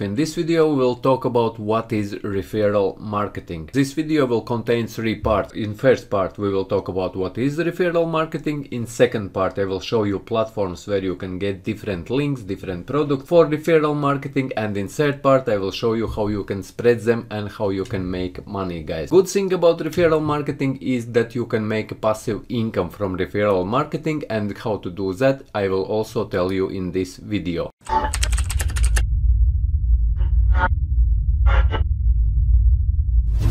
In this video we will talk about what is referral marketing. This video will contain three parts. In first part we will talk about what is referral marketing. In second part I will show you platforms where you can get different links, different products for referral marketing and in third part I will show you how you can spread them and how you can make money guys. Good thing about referral marketing is that you can make passive income from referral marketing and how to do that I will also tell you in this video.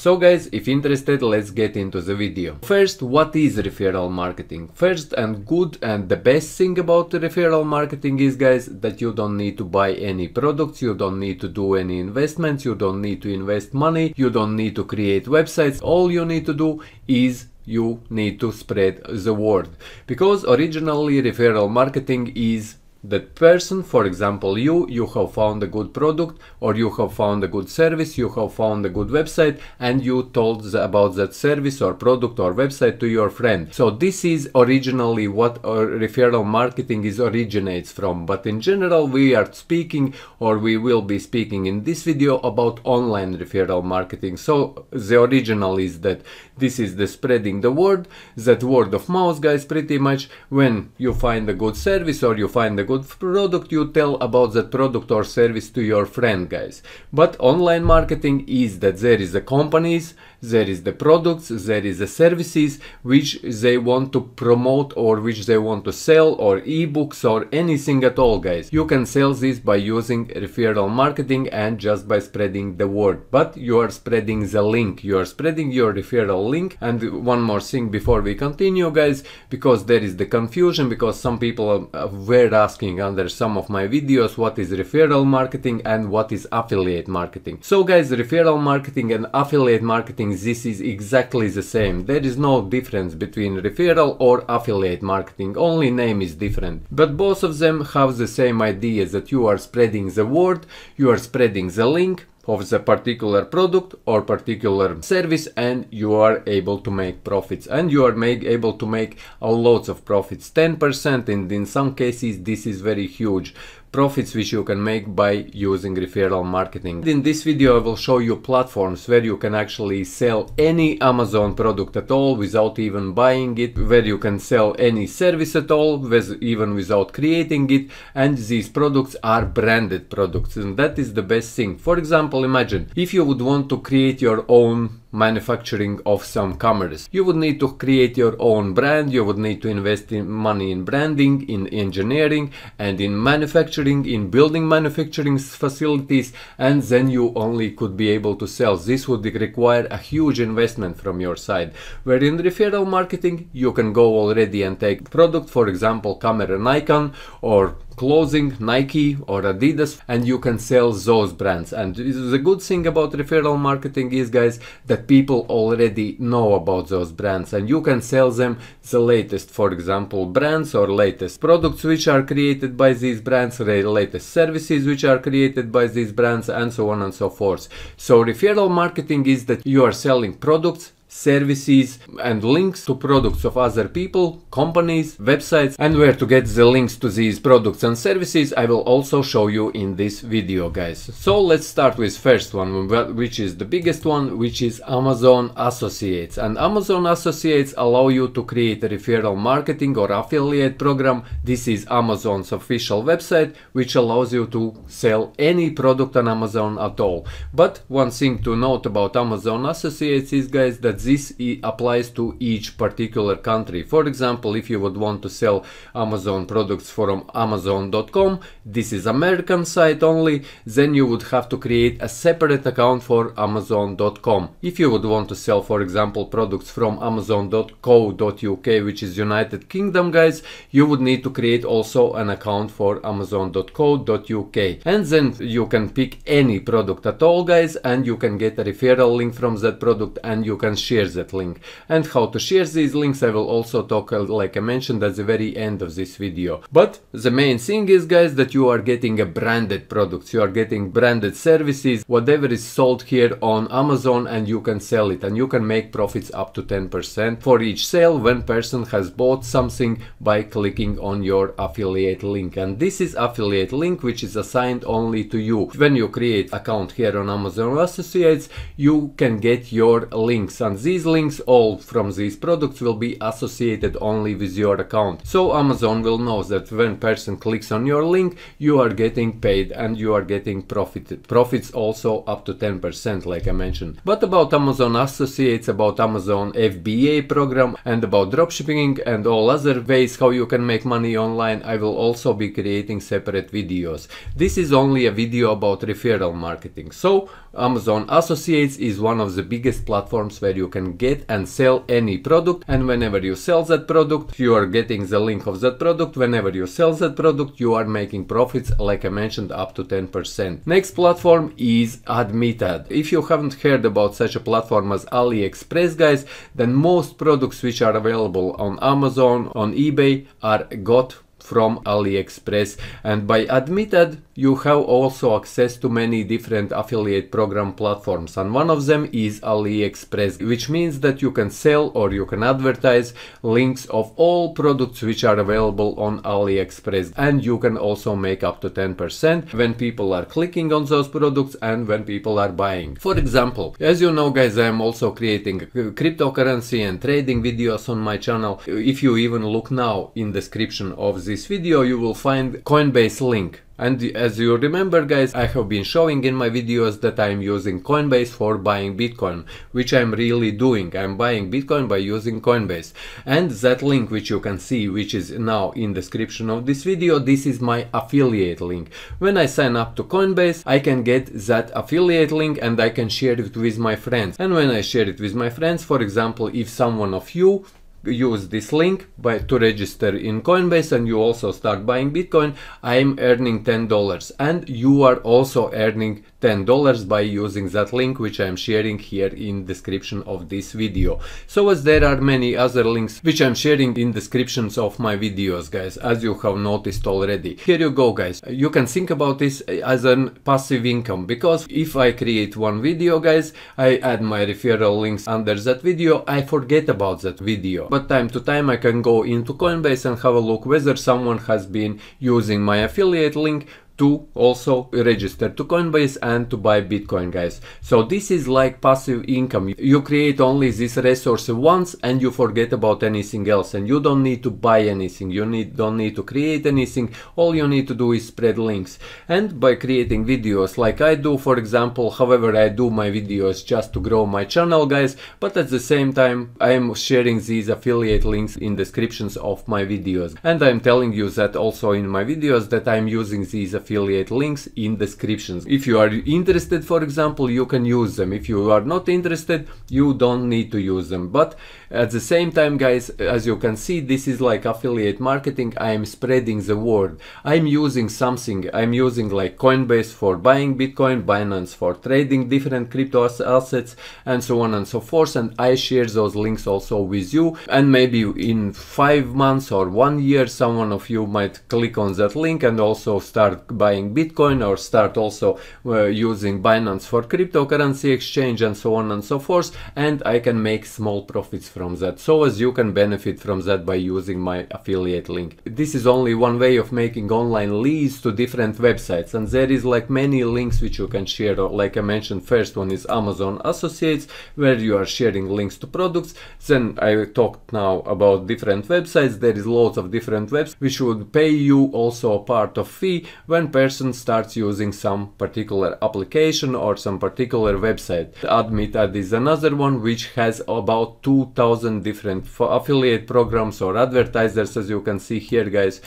So guys, if interested, let's get into the video. First, what is referral marketing? First and good and the best thing about referral marketing is guys that you don't need to buy any products, you don't need to do any investments, you don't need to invest money, you don't need to create websites. All you need to do is you need to spread the word. Because originally referral marketing is that person for example you you have found a good product or you have found a good service you have found a good website and you told about that service or product or website to your friend. So this is originally what referral marketing is originates from. But in general we are speaking or we will be speaking in this video about online referral marketing. So the original is that this is the spreading the word that word of mouth guys pretty much. When you find a good service or you find a good product you tell about that product or service to your friend guys. But online marketing is that there is the companies there is the products there is the services which they want to promote or which they want to sell or ebooks or anything at all guys. You can sell this by using referral marketing and just by spreading the word. But you are spreading the link. You are spreading your referral link. And one more thing before we continue guys because there is the confusion because some people were asking under some of my videos what is referral marketing and what is affiliate marketing so guys referral marketing and affiliate marketing this is exactly the same. There is no difference between referral or affiliate marketing, only name is different. But both of them have the same idea that you are spreading the word, you are spreading the link, of the particular product or particular service and you are able to make profits. And you are make, able to make a lots of profits. 10% and in some cases this is very huge profits which you can make by using referral marketing. In this video I will show you platforms where you can actually sell any Amazon product at all without even buying it, where you can sell any service at all with, even without creating it and these products are branded products and that is the best thing. For example imagine if you would want to create your own manufacturing of some cameras. You would need to create your own brand, you would need to invest in money in branding, in engineering and in manufacturing, in building manufacturing facilities and then you only could be able to sell. This would require a huge investment from your side. Where in referral marketing you can go already and take product, for example camera Nikon or clothing, Nike or Adidas and you can sell those brands. And the good thing about referral marketing is guys that people already know about those brands and you can sell them the latest for example brands or latest products which are created by these brands, latest services which are created by these brands and so on and so forth. So referral marketing is that you are selling products services and links to products of other people, companies, websites and where to get the links to these products and services I will also show you in this video guys. So let's start with first one which is the biggest one which is Amazon Associates and Amazon Associates allow you to create a referral marketing or affiliate program. This is Amazon's official website which allows you to sell any product on Amazon at all. But one thing to note about Amazon Associates is guys that this applies to each particular country. For example, if you would want to sell Amazon products from Amazon.com, this is American site only, then you would have to create a separate account for Amazon.com. If you would want to sell, for example, products from Amazon.co.uk, which is United Kingdom, guys, you would need to create also an account for Amazon.co.uk. And then you can pick any product at all, guys, and you can get a referral link from that product and you can share share that link. And how to share these links I will also talk uh, like I mentioned at the very end of this video. But the main thing is guys that you are getting a branded product, you are getting branded services, whatever is sold here on Amazon and you can sell it and you can make profits up to 10% for each sale when person has bought something by clicking on your affiliate link. And this is affiliate link which is assigned only to you. When you create account here on Amazon Associates, you can get your links and these links all from these products will be associated only with your account. So Amazon will know that when person clicks on your link, you are getting paid and you are getting profit. Profits also up to 10% like I mentioned. But about Amazon Associates, about Amazon FBA program and about dropshipping and all other ways how you can make money online, I will also be creating separate videos. This is only a video about referral marketing. So Amazon Associates is one of the biggest platforms where you can get and sell any product and whenever you sell that product you are getting the link of that product whenever you sell that product you are making profits like I mentioned up to 10%. Next platform is Admitad. If you haven't heard about such a platform as AliExpress guys then most products which are available on Amazon on eBay are got from AliExpress and by Admitad you have also access to many different affiliate program platforms and one of them is AliExpress which means that you can sell or you can advertise links of all products which are available on AliExpress and you can also make up to 10% when people are clicking on those products and when people are buying. For example, as you know guys I am also creating cryptocurrency and trading videos on my channel. If you even look now in description of this video you will find Coinbase link and as you remember guys, I have been showing in my videos that I'm using Coinbase for buying Bitcoin, which I'm really doing. I'm buying Bitcoin by using Coinbase. And that link which you can see, which is now in the description of this video, this is my affiliate link. When I sign up to Coinbase, I can get that affiliate link and I can share it with my friends. And when I share it with my friends, for example, if someone of you use this link by to register in Coinbase and you also start buying Bitcoin, I'm earning $10 and you are also earning $10 by using that link which I'm sharing here in description of this video. So as there are many other links which I'm sharing in descriptions of my videos guys as you have noticed already. Here you go guys. You can think about this as a passive income because if I create one video guys I add my referral links under that video I forget about that video. But time to time I can go into Coinbase and have a look whether someone has been using my affiliate link to also register to Coinbase and to buy Bitcoin guys. So this is like passive income. You create only this resource once and you forget about anything else and you don't need to buy anything. You need don't need to create anything. All you need to do is spread links. And by creating videos like I do for example, however I do my videos just to grow my channel guys, but at the same time I am sharing these affiliate links in descriptions of my videos. And I'm telling you that also in my videos that I'm using these affiliate affiliate links in descriptions. If you are interested, for example, you can use them. If you are not interested, you don't need to use them. But at the same time, guys, as you can see, this is like affiliate marketing. I am spreading the word. I'm using something. I'm using like Coinbase for buying Bitcoin, Binance for trading different crypto assets, and so on and so forth. And I share those links also with you. And maybe in five months or one year, someone of you might click on that link and also start buying Bitcoin or start also uh, using Binance for cryptocurrency exchange and so on and so forth. And I can make small profits from that so as you can benefit from that by using my affiliate link. This is only one way of making online leads to different websites and there is like many links which you can share like I mentioned first one is Amazon Associates where you are sharing links to products then I talked now about different websites there is loads of different webs which would pay you also a part of fee when person starts using some particular application or some particular website. Admitad is another one which has about 2000 thousand different affiliate programs or advertisers as you can see here guys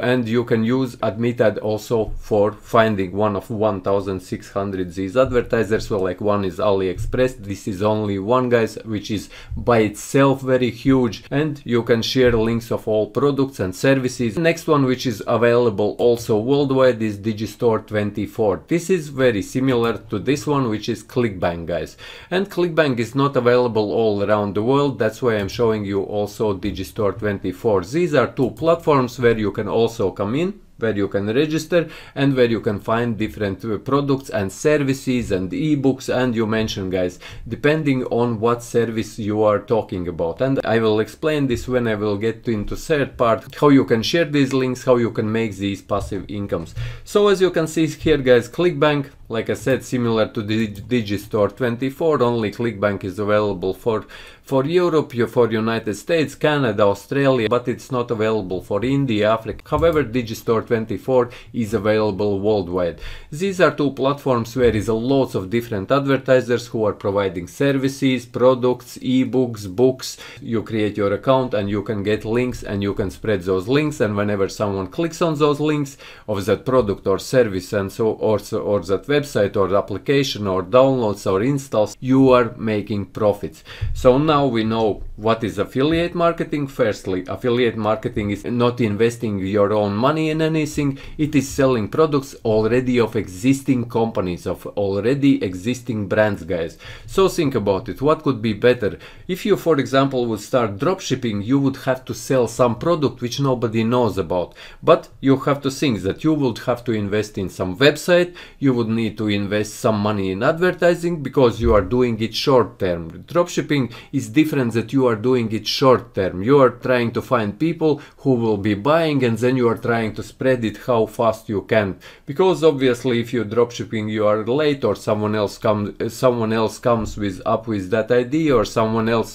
and you can use admitad also for finding one of 1600 these advertisers well like one is aliexpress this is only one guys which is by itself very huge. And you can share links of all products and services. Next one which is available also worldwide is digistore 24 this is very similar to this one which is clickbank guys. And clickbank is not available all around the world. That's why i'm showing you also digistore 24 these are two platforms where you can also come in where you can register and where you can find different uh, products and services and ebooks and you mention guys depending on what service you are talking about. And I will explain this when I will get into third part how you can share these links how you can make these passive incomes. So as you can see here guys clickbank like I said similar to the Digistore 24 only clickbank is available for for Europe, for United States, Canada, Australia, but it's not available for India, Africa. However, Digistore 24 is available worldwide. These are two platforms where is a lots of different advertisers who are providing services, products, ebooks, books. You create your account and you can get links and you can spread those links and whenever someone clicks on those links of that product or service and so or, or that website or application or downloads or installs, you are making profits. So now now we know what is affiliate marketing. Firstly, affiliate marketing is not investing your own money in anything. It is selling products already of existing companies, of already existing brands, guys. So think about it. What could be better? If you, for example, would start dropshipping, you would have to sell some product which nobody knows about. But you have to think that you would have to invest in some website. You would need to invest some money in advertising because you are doing it short term. Dropshipping is is different that you are doing it short term. You are trying to find people who will be buying and then you are trying to spread it how fast you can. Because obviously if you're dropshipping you are late or someone else comes someone else comes with up with that idea or someone else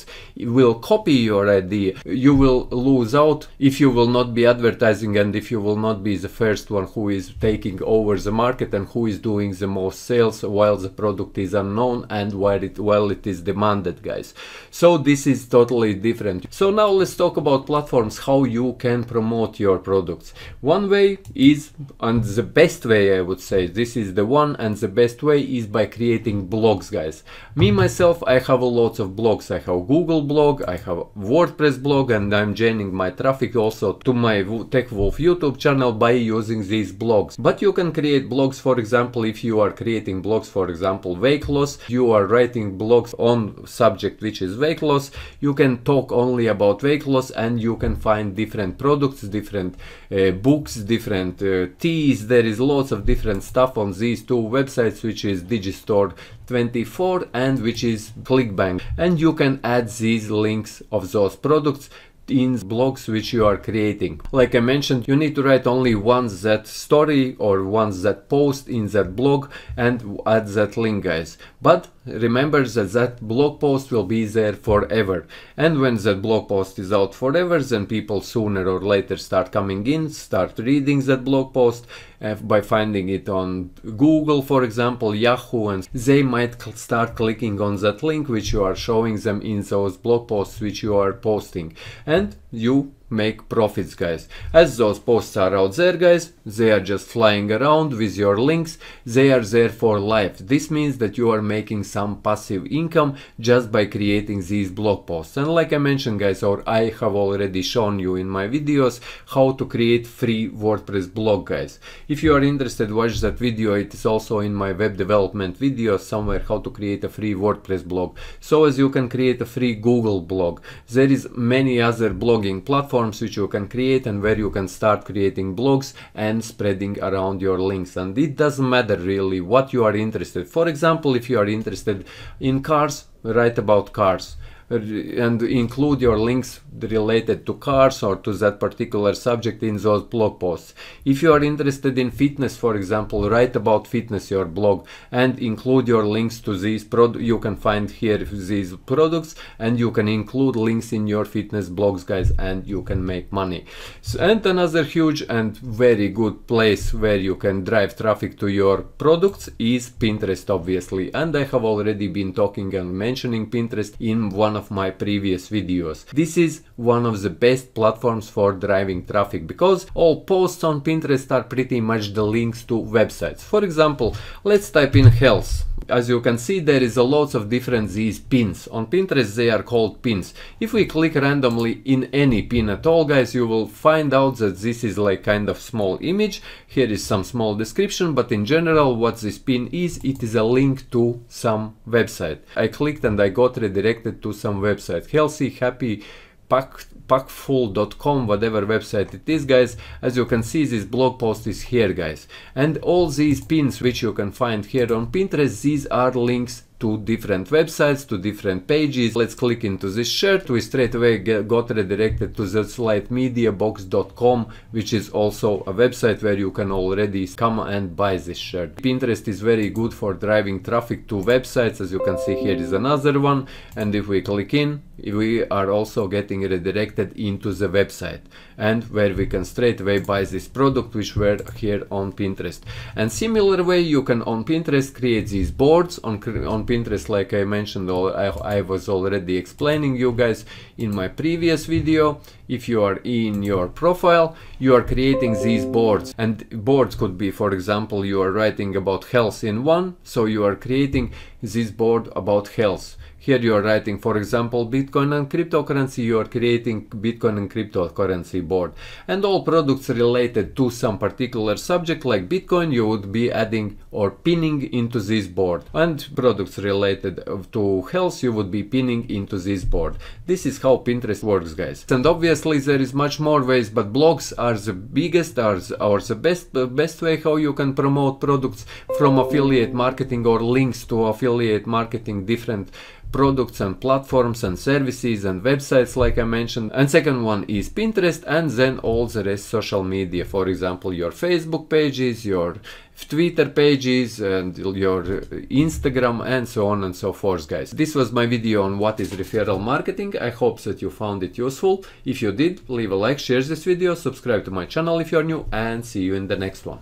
will copy your idea. You will lose out if you will not be advertising and if you will not be the first one who is taking over the market and who is doing the most sales while the product is unknown and while it while it is demanded guys. So this is totally different. So now let's talk about platforms, how you can promote your products. One way is, and the best way I would say, this is the one and the best way is by creating blogs guys. Me myself, I have a lot of blogs. I have Google blog, I have WordPress blog and I'm gaining my traffic also to my TechWolf YouTube channel by using these blogs. But you can create blogs, for example, if you are creating blogs, for example, weight loss, you are writing blogs on subject which is weight loss you can talk only about weight loss and you can find different products different uh, books different uh, teas. There is lots of different stuff on these two websites which is digistore 24 and which is clickbank. And you can add these links of those products in blogs which you are creating. Like I mentioned, you need to write only one that story or one that post in that blog and add that link guys. But remember that that blog post will be there forever. And when that blog post is out forever, then people sooner or later start coming in, start reading that blog post uh, by finding it on Google, for example, Yahoo, and they might start clicking on that link which you are showing them in those blog posts which you are posting. And you make profits guys. As those posts are out there guys they are just flying around with your links. They are there for life. This means that you are making some passive income just by creating these blog posts. And like i mentioned guys or i have already shown you in my videos how to create free wordpress blog guys. If you are interested watch that video. It is also in my web development video somewhere how to create a free wordpress blog. So as you can create a free google blog. There is many other blogging platforms platforms which you can create and where you can start creating blogs and spreading around your links. And it doesn't matter really what you are interested. For example if you are interested in cars write about cars and include your links related to cars or to that particular subject in those blog posts. If you are interested in fitness, for example, write about fitness your blog and include your links to these products. You can find here these products and you can include links in your fitness blogs, guys, and you can make money. So, and another huge and very good place where you can drive traffic to your products is Pinterest, obviously. And I have already been talking and mentioning Pinterest in one of my previous videos. This is one of the best platforms for driving traffic because all posts on Pinterest are pretty much the links to websites. For example, let's type in health as you can see there is a lots of different these pins. On pinterest they are called pins. If we click randomly in any pin at all guys you will find out that this is like kind of small image. Here is some small description but in general what this pin is it is a link to some website. I clicked and i got redirected to some website. Healthy happy pack packful.com whatever website it is guys. As you can see this blog post is here guys. And all these pins which you can find here on pinterest these are links to different websites, to different pages. Let's click into this shirt. We straight away get, got redirected to the slightmediabox.com, which is also a website where you can already come and buy this shirt. Pinterest is very good for driving traffic to websites. As you can see, here is another one. And if we click in, we are also getting redirected into the website and where we can straight away buy this product which were here on Pinterest. And similar way you can on Pinterest create these boards on, on Pinterest like I mentioned I, I was already explaining you guys in my previous video. If you are in your profile you are creating these boards and boards could be for example you are writing about health in one so you are creating this board about health here you are writing, for example, Bitcoin and cryptocurrency, you are creating Bitcoin and cryptocurrency board. And all products related to some particular subject like Bitcoin, you would be adding or pinning into this board. And products related to health, you would be pinning into this board. This is how Pinterest works, guys. And obviously there is much more ways, but blogs are the biggest, are, are the best, best way how you can promote products from affiliate marketing or links to affiliate marketing different products and platforms and services and websites like I mentioned and second one is Pinterest and then all the rest social media for example your Facebook pages your Twitter pages and your Instagram and so on and so forth guys. This was my video on what is referral marketing. I hope that you found it useful. If you did, leave a like, share this video, subscribe to my channel if you're new and see you in the next one.